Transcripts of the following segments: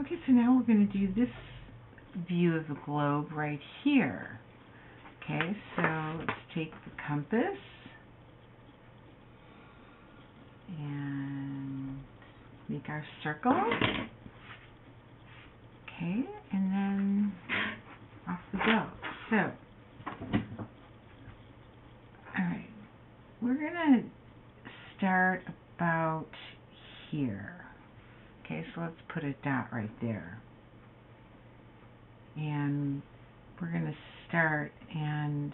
Okay, so now we're going to do this view of the globe right here. Okay, so let's take the compass and make our circle. Okay, and then off we go. So, alright, we're going to start about here. Okay, so let's put a dot right there. And we're going to start and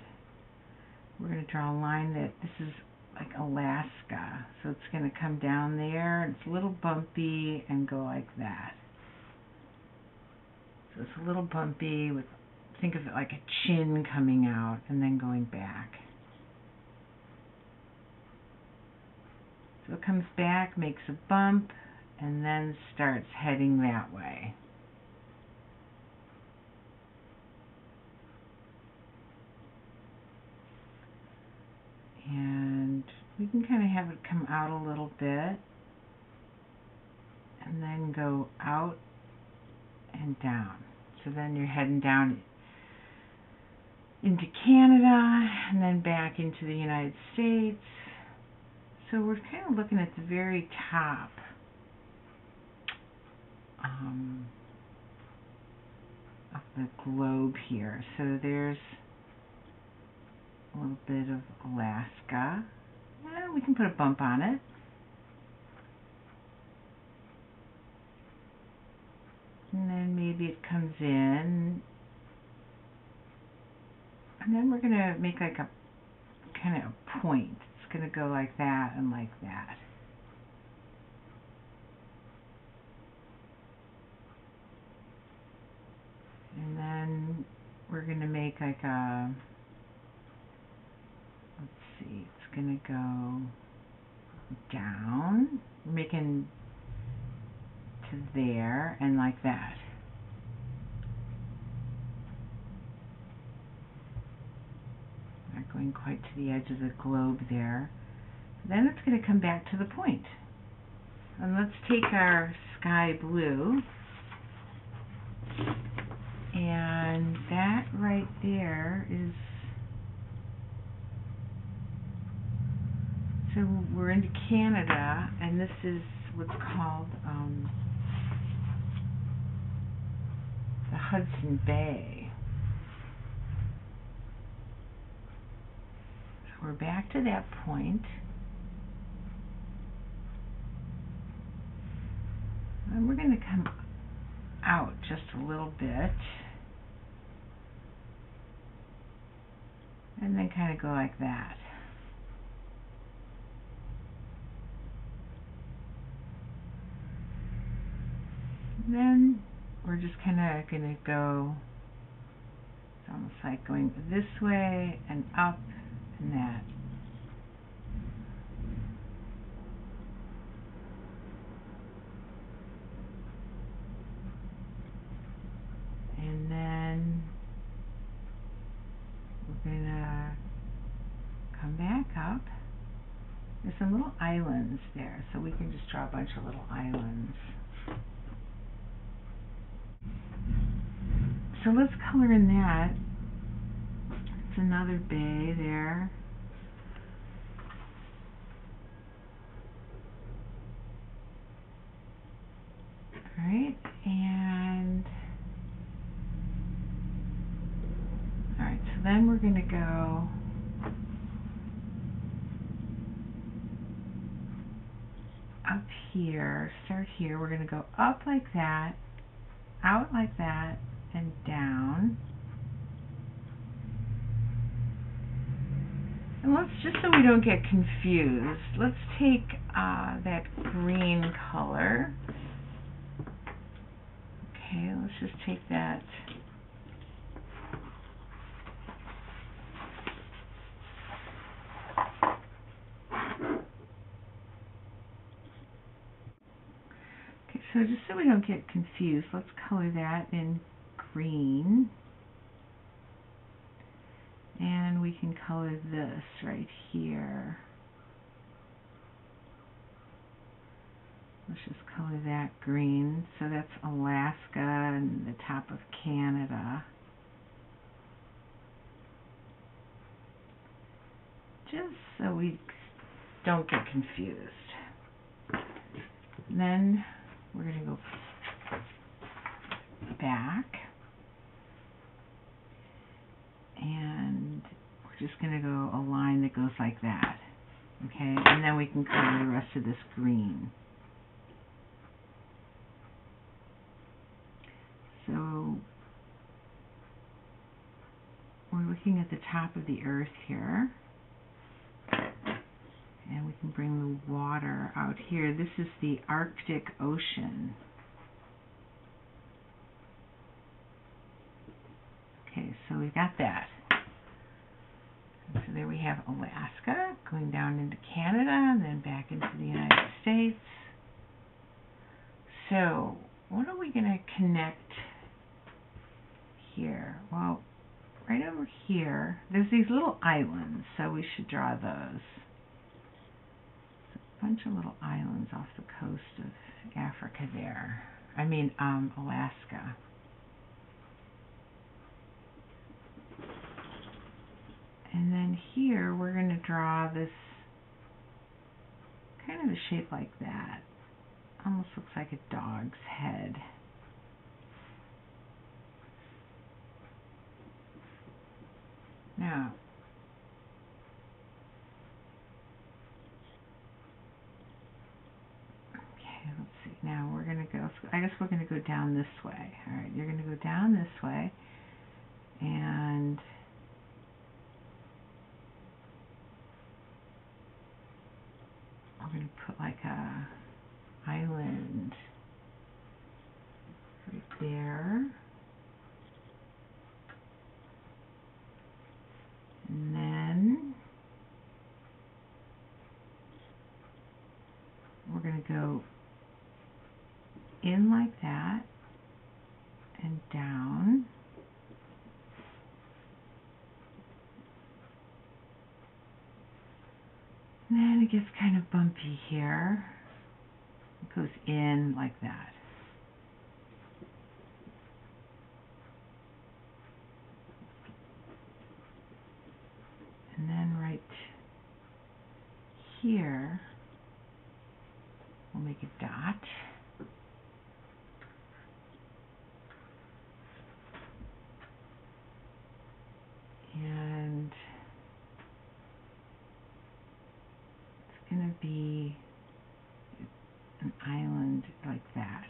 we're going to draw a line that this is like Alaska. So it's going to come down there. It's a little bumpy and go like that. So it's a little bumpy with, think of it like a chin coming out and then going back. So it comes back, makes a bump, and then starts heading that way. And we can kind of have it come out a little bit and then go out and down. So then you're heading down into Canada and then back into the United States. So we're kind of looking at the very top um, of the globe here. So there's a little bit of Alaska. And we can put a bump on it. And then maybe it comes in. And then we're going to make like a kind of a point. It's going to go like that and like that. And then we're going to make like a let's see it's going to go down making to there and like that. Not going quite to the edge of the globe there. Then it's going to come back to the point. And let's take our sky blue and that right there is so we're into Canada and this is what's called um, the Hudson Bay. So we're back to that point. And we're going to come out just a little bit and then kind of go like that. then we're just kind of going to go, it's almost like going this way and up and that. And then we're going to come back up. There's some little islands there, so we can just draw a bunch of little islands. So let's color in that. It's another bay there. Alright, and alright, so then we're going to go up here, start here, we're going to go up like that, out like that, and down. And let's, just so we don't get confused, let's take uh, that green color. Okay, let's just take that Okay, so just so we don't get confused, let's color that in green. And we can color this right here. let's just color that green. So that's Alaska and the top of Canada. Just so we don't get confused. And then we're going to go back. And we're just going to go a line that goes like that. Okay, and then we can color the rest of this green. So we're looking at the top of the earth here. Can bring the water out here. This is the Arctic Ocean. Okay, so we've got that. So there we have Alaska going down into Canada and then back into the United States. So what are we going to connect here? Well, right over here, there's these little islands, so we should draw those. Bunch of little islands off the coast of Africa there. I mean, um, Alaska. And then here we're going to draw this kind of a shape like that. Almost looks like a dog's head. Now, okay, let's see. Now we're going to go, I guess we're going to go down this way. All right, you're going to go down this way. And I'm going to put like a island right there. And then we're going to go in like that and down. And then it gets kind of bumpy here. It goes in like that. And then right here, we'll make a dot. And it's going to be an island like that.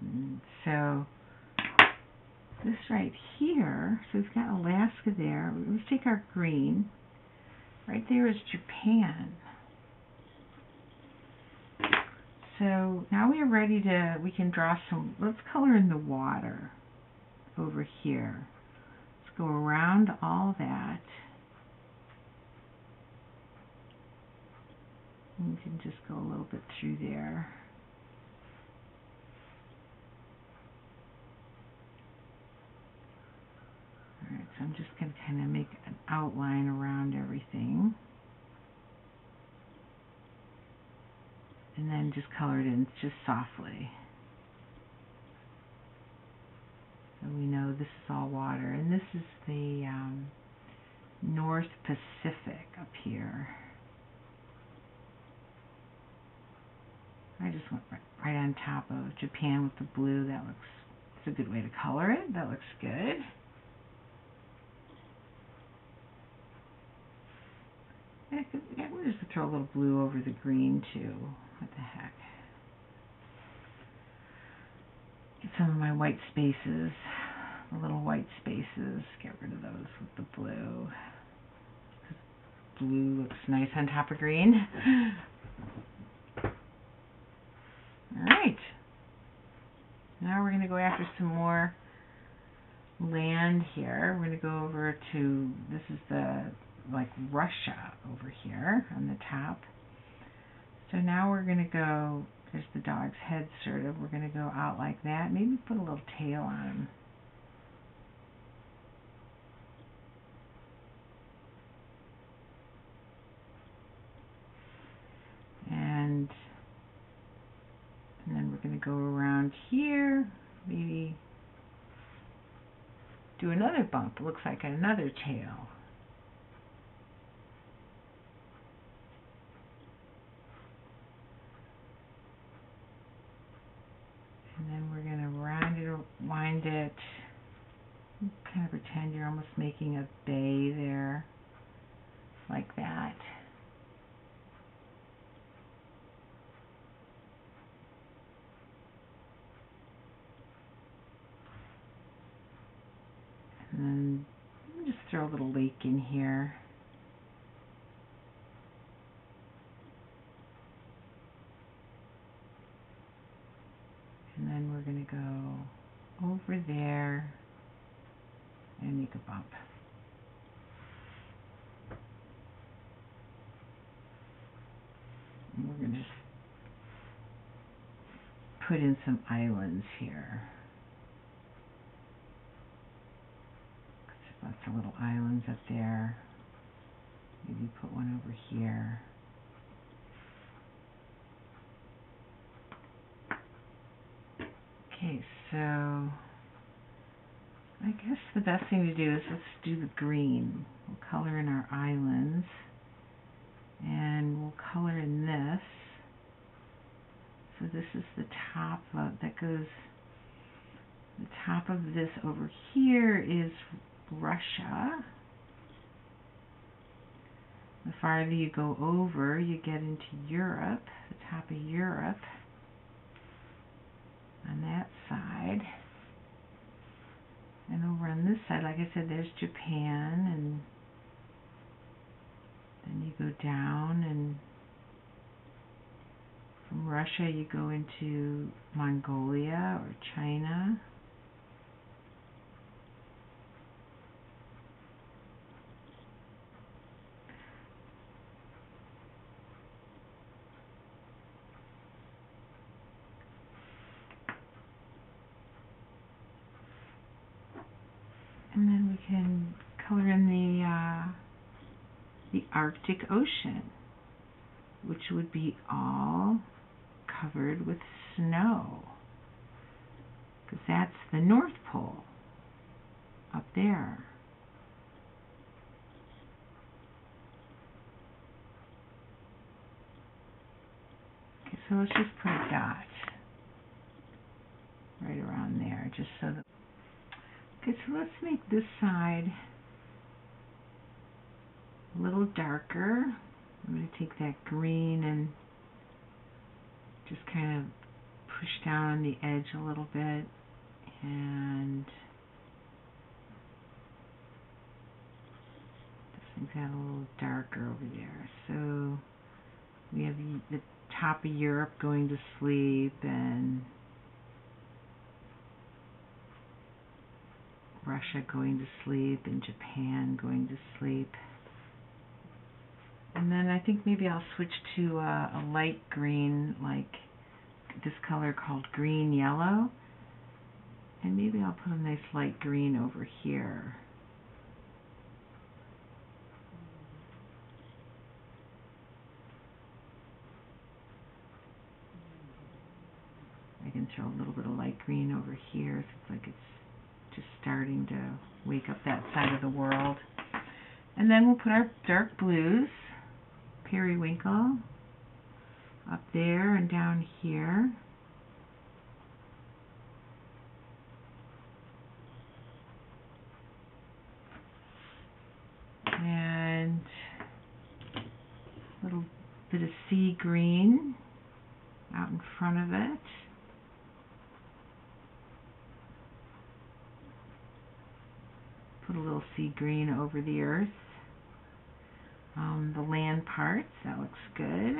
And so this right here, so we've got Alaska there. Let's take our green. Right there is Japan. So now we are ready to, we can draw some, let's color in the water over here. Let's go around all that. You can just go a little bit through there. Alright, so I'm just going to kind of make an outline around everything. And then just color it in just softly. So we know this is all water. And this is the um, North Pacific up here. I just went right, right on top of Japan with the blue. That looks, it's a good way to color it. That looks good. Yeah, we'll just throw a little blue over the green too. What the heck? Get some of my white spaces, the little white spaces. Get rid of those with the blue. Blue looks nice on top of green. Alright. Now we're going to go after some more land here. We're going to go over to, this is the, like Russia over here on the top. So now we're going to go, there's the dog's head sort of, we're going to go out like that, maybe put a little tail on him. And, and then we're going to go around here, maybe do another bump, looks like another tail. It, kind of pretend you're almost making a bay there, like that. And then just throw a little lake in here. And then we're going to go over there and make a bump. And we're going to put in some islands here. Lots of little islands up there. Maybe put one over here. Okay, so I guess the best thing to do is let's do the green. We'll color in our islands and we'll color in this. So this is the top of, that goes, the top of this over here is Russia. The farther you go over, you get into Europe, the top of Europe on that side. And over on this side, like I said, there's Japan, and then you go down, and from Russia you go into Mongolia or China. and then we can color in the uh, the Arctic Ocean, which would be all covered with snow, because that's the North Pole up there. Okay, so let's just put a dot right around there, just so that Okay, so let's make this side a little darker. I'm going to take that green and just kind of push down on the edge a little bit and just make that a little darker over there. So we have the top of Europe going to sleep and Russia going to sleep and Japan going to sleep. And then I think maybe I'll switch to uh, a light green, like this color called green yellow. And maybe I'll put a nice light green over here. I can throw a little bit of light green over here it's like it's just starting to wake up that side of the world. And then we'll put our dark blues, periwinkle, up there and down here. And a little bit of sea green out in front of it. Put a little sea green over the earth. Um, the land parts, that looks good.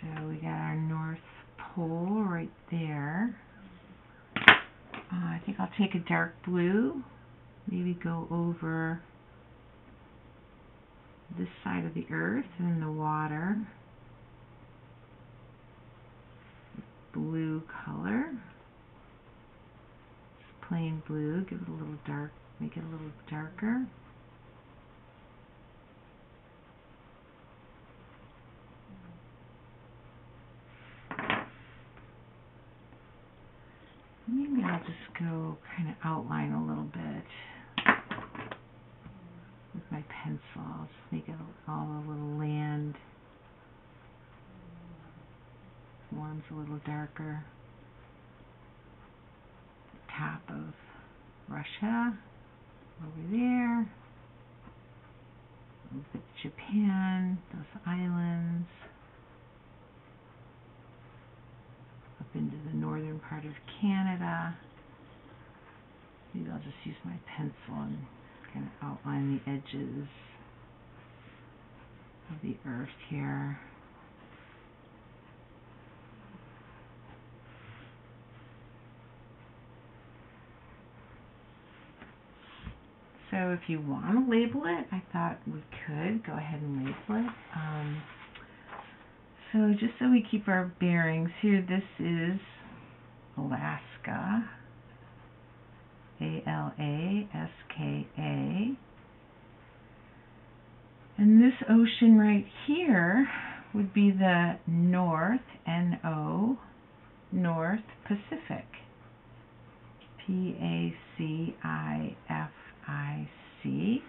So we got our North Pole right there. Uh, I think I'll take a dark blue, maybe go over this side of the earth and the water. blue color. Just plain blue, give it a little dark, make it a little darker. Maybe I'll just go kind of outline a little bit with my pencil. I'll just make it all a little land. One's a little darker. Top of Russia over there. At Japan, those islands. Up into the northern part of Canada. Maybe I'll just use my pencil and kind of outline the edges of the earth here. If you want to label it, I thought we could go ahead and label it. Um, so just so we keep our bearings here, this is Alaska. A-L-A-S-K-A. And this ocean right here would be the North, N-O, North Pacific. P-A-C-I-F I see.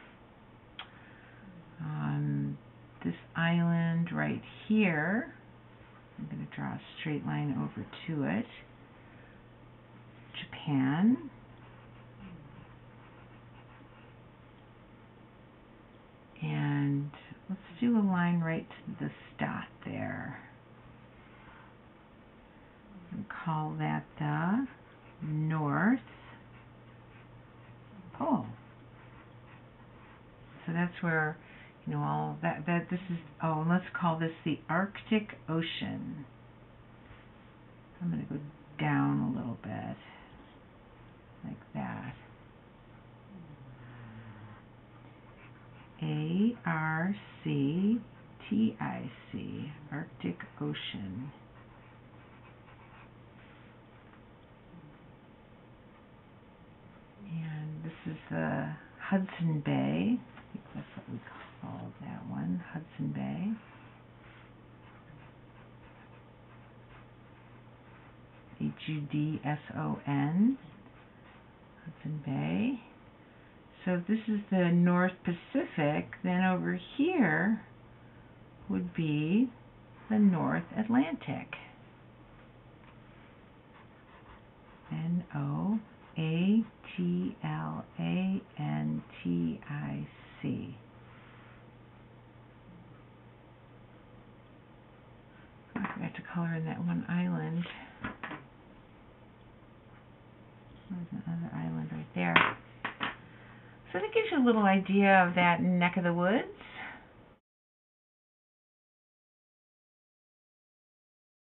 Um, this island right here, I'm going to draw a straight line over to it. Japan. And let's do a line right to this dot there. And call that the North Pole so that's where you know all that that this is oh let's call this the Arctic Ocean. I'm going to go down a little bit like that. A R C T I C Arctic Ocean. And this is the Hudson Bay that's what we call that one, Hudson Bay. H-U-D-S-O-N, Hudson Bay. So if this is the North Pacific, then over here would be the North Atlantic. N-O-A-T-L-A-N-T-I-C see. I forgot to color in that one island. There's another island right there. So that gives you a little idea of that neck of the woods.